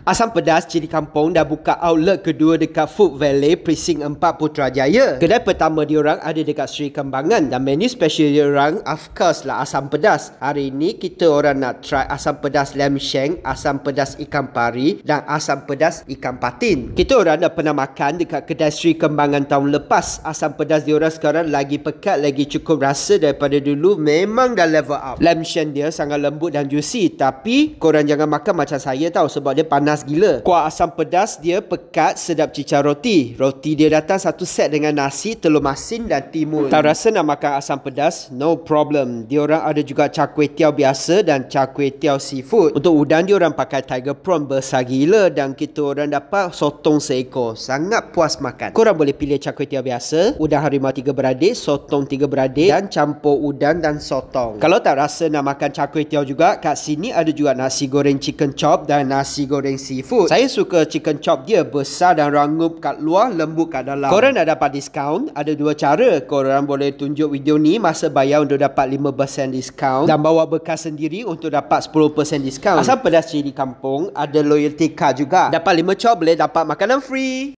Asam Pedas Cili Kampung dah buka outlet kedua dekat Food Valley Precinct 4 Putrajaya. Kedai pertama diorang ada dekat Sri Kembangan dan menu special diorang of course lah asam pedas. Hari ini kita orang nak try asam pedas lamb shank, asam pedas ikan pari dan asam pedas ikan patin. Kita orang dah pernah makan dekat kedai Sri Kembangan tahun lepas. Asam pedas diorang sekarang lagi pekat, lagi cukup rasa daripada dulu. Memang dah level up. Lamb shank dia sangat lembut dan juicy tapi korang jangan makan macam saya tahu sebab dia panas panas gila. Kuah asam pedas dia pekat sedap cicar roti. Roti dia datang satu set dengan nasi, telur masin dan timun. Tak rasa nak makan asam pedas? No problem. Dia orang ada juga char kway teow biasa dan char kway teow seafood. Untuk udang dia orang pakai tiger prawn besar gila dan kita orang dapat sotong seekor. Sangat puas makan. Korang boleh pilih char kway teow biasa, udang harimau tiga beradik, sotong tiga beradik dan campur udang dan sotong. Kalau tak rasa nak makan char kway teow juga, kat sini ada juga nasi goreng chicken chop dan nasi goreng seafood. Saya suka chicken chop dia besar dan rangup kat luar, lembut kat dalam. Korang dah dapat diskaun, ada dua cara. Korang boleh tunjuk video ni masa bayar untuk dapat 5% diskaun dan bawa bekas sendiri untuk dapat 10% diskaun. Asal pedas cili kampung, ada loyalty card juga. Dapat 5 chop boleh dapat makanan free.